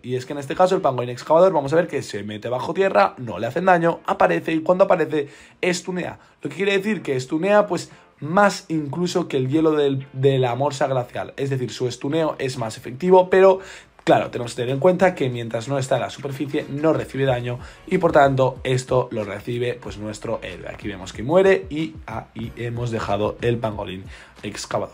Y es que en este caso el pangolín excavador vamos a ver que se mete bajo tierra, no le hacen daño, aparece y cuando aparece estunea. Lo que quiere decir que estunea pues más incluso que el hielo de la morsa glacial. Es decir, su estuneo es más efectivo, pero Claro, tenemos que tener en cuenta que mientras no está en la superficie no recibe daño y por tanto esto lo recibe pues nuestro héroe. Aquí vemos que muere y ahí hemos dejado el pangolín excavador.